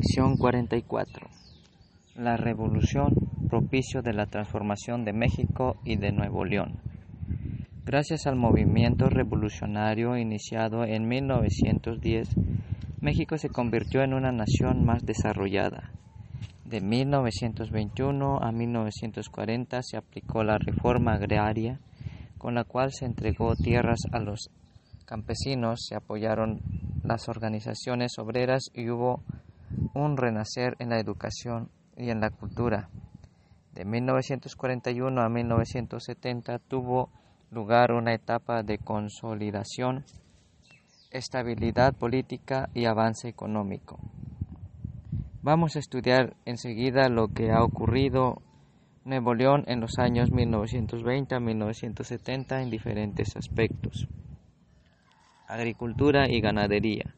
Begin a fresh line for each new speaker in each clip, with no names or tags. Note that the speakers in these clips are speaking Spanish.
Lección 44. La revolución propicio de la transformación de México y de Nuevo León. Gracias al movimiento revolucionario iniciado en 1910, México se convirtió en una nación más desarrollada. De 1921 a 1940 se aplicó la reforma agraria, con la cual se entregó tierras a los campesinos, se apoyaron las organizaciones obreras y hubo un renacer en la educación y en la cultura. De 1941 a 1970 tuvo lugar una etapa de consolidación, estabilidad política y avance económico. Vamos a estudiar enseguida lo que ha ocurrido Nuevo León en los años 1920 a 1970 en diferentes aspectos agricultura y ganadería.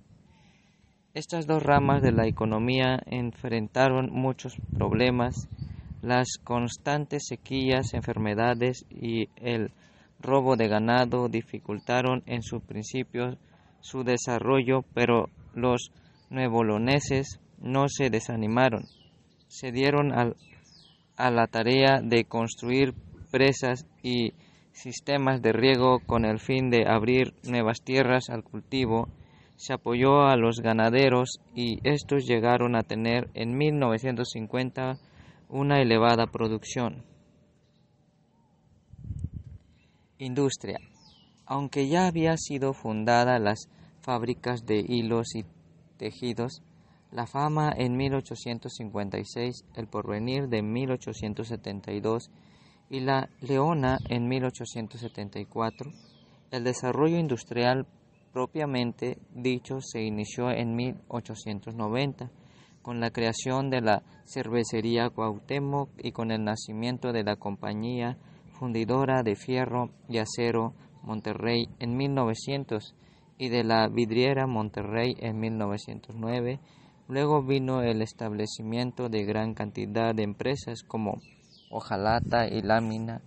Estas dos ramas de la economía enfrentaron muchos problemas, las constantes sequías, enfermedades y el robo de ganado dificultaron en su principio su desarrollo, pero los nuevoloneses no se desanimaron, se dieron a la tarea de construir presas y sistemas de riego con el fin de abrir nuevas tierras al cultivo, se apoyó a los ganaderos y estos llegaron a tener en 1950 una elevada producción. Industria. Aunque ya había sido fundada las fábricas de hilos y tejidos, la fama en 1856, el porvenir de 1872 y la Leona en 1874, el desarrollo industrial propiamente dicho se inició en 1890 con la creación de la cervecería Cuauhtémoc y con el nacimiento de la compañía fundidora de fierro y acero Monterrey en 1900 y de la vidriera Monterrey en 1909. Luego vino el establecimiento de gran cantidad de empresas como hojalata y lámina.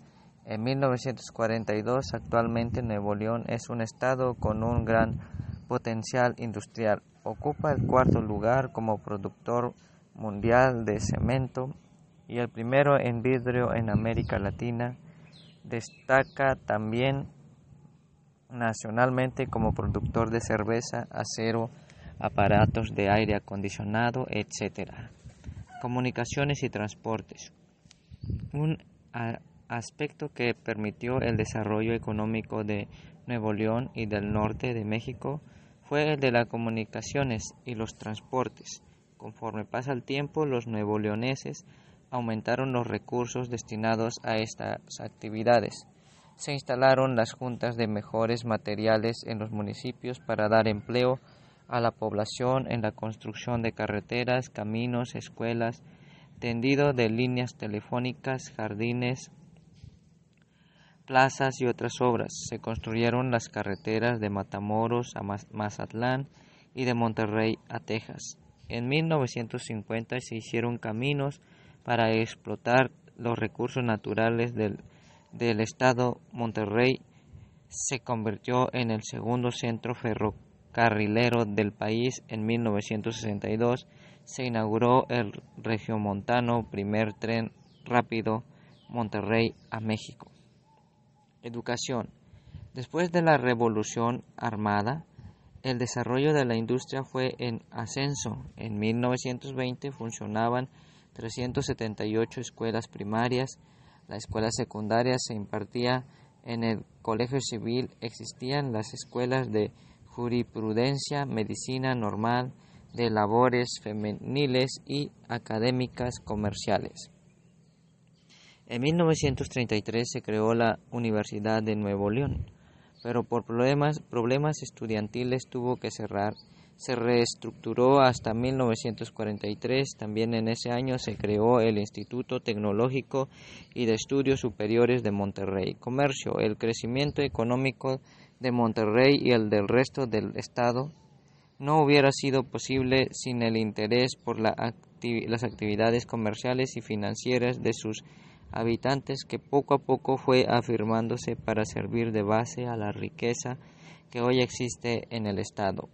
En 1942 actualmente Nuevo León es un estado con un gran potencial industrial. Ocupa el cuarto lugar como productor mundial de cemento y el primero en vidrio en América Latina. Destaca también nacionalmente como productor de cerveza, acero, aparatos de aire acondicionado, etc. Comunicaciones y transportes. Un aspecto que permitió el desarrollo económico de Nuevo León y del norte de México fue el de las comunicaciones y los transportes. Conforme pasa el tiempo, los nuevo leoneses aumentaron los recursos destinados a estas actividades. Se instalaron las juntas de mejores materiales en los municipios para dar empleo a la población en la construcción de carreteras, caminos, escuelas, tendido de líneas telefónicas, jardines, plazas y otras obras. Se construyeron las carreteras de Matamoros a Mazatlán y de Monterrey a Texas. En 1950 se hicieron caminos para explotar los recursos naturales del, del estado. Monterrey se convirtió en el segundo centro ferrocarrilero del país en 1962 se inauguró el regiomontano primer tren rápido Monterrey a México. Educación. Después de la Revolución Armada, el desarrollo de la industria fue en ascenso. En 1920 funcionaban 378 escuelas primarias, la escuela secundaria se impartía en el Colegio Civil, existían las escuelas de jurisprudencia, medicina normal, de labores femeniles y académicas comerciales. En 1933 se creó la Universidad de Nuevo León, pero por problemas, problemas estudiantiles tuvo que cerrar. Se reestructuró hasta 1943. También en ese año se creó el Instituto Tecnológico y de Estudios Superiores de Monterrey. Comercio. El crecimiento económico de Monterrey y el del resto del estado no hubiera sido posible sin el interés por las actividades comerciales y financieras de sus habitantes que poco a poco fue afirmándose para servir de base a la riqueza que hoy existe en el Estado.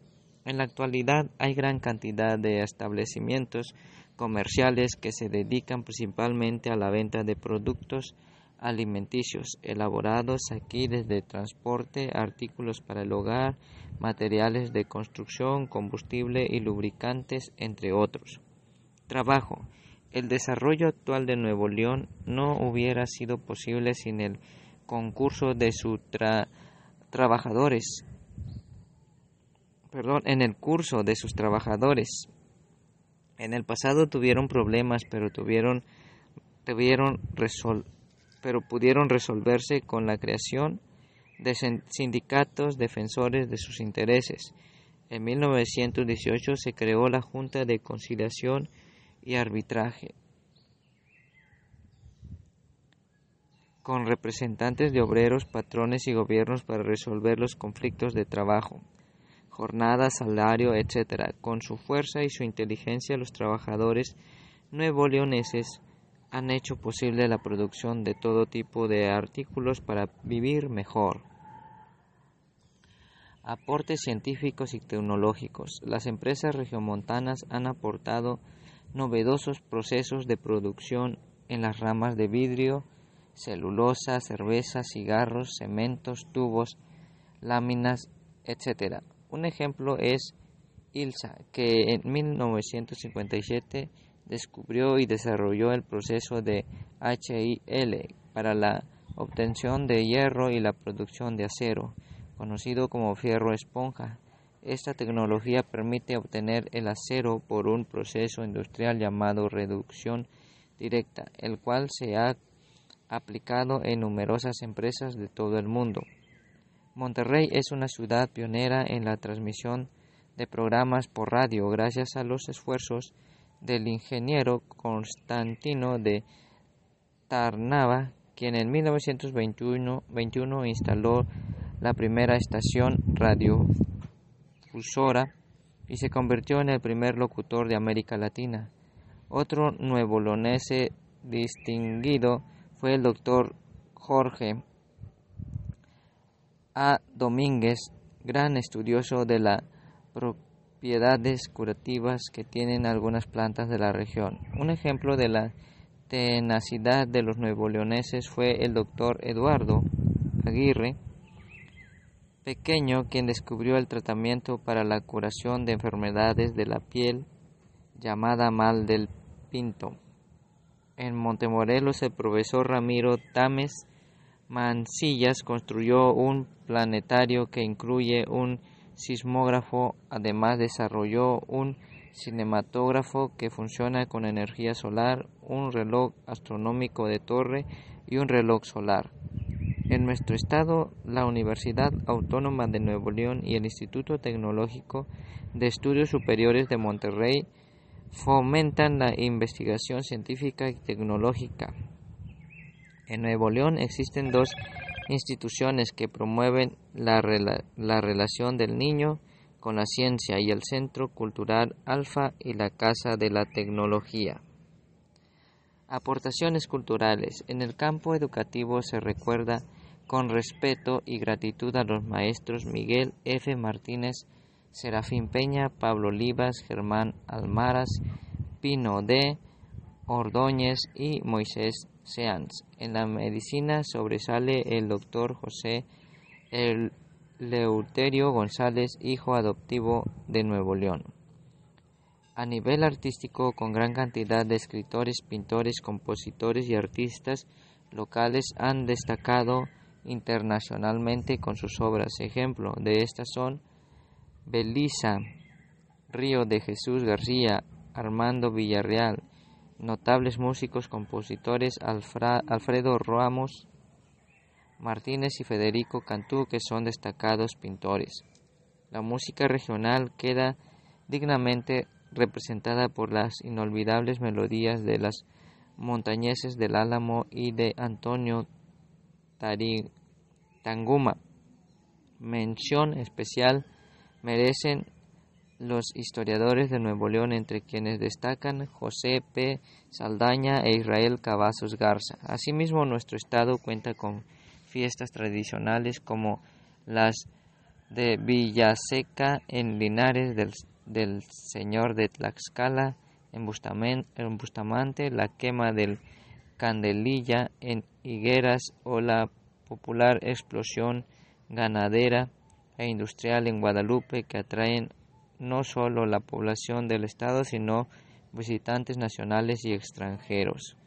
En la actualidad hay gran cantidad de establecimientos comerciales que se dedican principalmente a la venta de productos alimenticios elaborados aquí desde transporte, artículos para el hogar, materiales de construcción, combustible y lubricantes, entre otros. Trabajo. El desarrollo actual de Nuevo León no hubiera sido posible sin el concurso de sus trabajadores, perdón, en el curso de sus trabajadores. En el pasado tuvieron problemas, pero tuvieron, tuvieron pero pudieron resolverse con la creación de sindicatos defensores de sus intereses. En 1918 se creó la Junta de Conciliación y Arbitraje, con representantes de obreros, patrones y gobiernos para resolver los conflictos de trabajo jornada, salario, etc. Con su fuerza y su inteligencia los trabajadores nuevo leoneses han hecho posible la producción de todo tipo de artículos para vivir mejor. Aportes científicos y tecnológicos. Las empresas regiomontanas han aportado novedosos procesos de producción en las ramas de vidrio, celulosa, cerveza, cigarros, cementos, tubos, láminas, etc. Un ejemplo es Ilsa, que en 1957 descubrió y desarrolló el proceso de HIL para la obtención de hierro y la producción de acero, conocido como fierro esponja. Esta tecnología permite obtener el acero por un proceso industrial llamado reducción directa, el cual se ha aplicado en numerosas empresas de todo el mundo. Monterrey es una ciudad pionera en la transmisión de programas por radio gracias a los esfuerzos del ingeniero Constantino de Tarnava, quien en 1921 instaló la primera estación y se convirtió en el primer locutor de América Latina. Otro nuevo lonese distinguido fue el doctor Jorge a. Domínguez, gran estudioso de las propiedades curativas que tienen algunas plantas de la región. Un ejemplo de la tenacidad de los nuevoleoneses fue el doctor Eduardo Aguirre, pequeño quien descubrió el tratamiento para la curación de enfermedades de la piel llamada mal del pinto. En Montemorelos el profesor Ramiro Tames Mancillas construyó un planetario que incluye un sismógrafo, además desarrolló un cinematógrafo que funciona con energía solar, un reloj astronómico de torre y un reloj solar. En nuestro estado, la Universidad Autónoma de Nuevo León y el Instituto Tecnológico de Estudios Superiores de Monterrey fomentan la investigación científica y tecnológica en Nuevo León existen dos instituciones que promueven la, la, relación del niño con la ciencia y el Centro Cultural Alfa y la Casa de la Tecnología. Aportaciones culturales. En el campo educativo se recuerda con respeto y gratitud a los maestros Miguel F. Martínez, Serafín Peña, Pablo Olivas, Germán Almaras, Pino D. Ordóñez y Moisés Seans. En la medicina sobresale el doctor José Leuterio González, hijo adoptivo de Nuevo León. A nivel artístico, con gran cantidad de escritores, pintores, compositores y artistas locales han destacado internacionalmente con sus obras. Ejemplo de estas son Belisa, Río de Jesús García, Armando Villarreal, notables músicos, compositores Alfredo Ramos Martínez y Federico Cantú, que son destacados pintores. La música regional queda dignamente representada por las inolvidables melodías de las montañeses del Álamo y de Antonio Tanguma. Mención especial merecen los historiadores de Nuevo León, entre quienes destacan José P. Saldaña e Israel Cavazos Garza. Asimismo, nuestro estado cuenta con fiestas tradicionales como las de Villaseca en Linares, del, del Señor de Tlaxcala en Bustamante, la quema del Candelilla en Higueras o la popular explosión ganadera e industrial en Guadalupe que atraen no solo la población del estado, sino visitantes nacionales y extranjeros.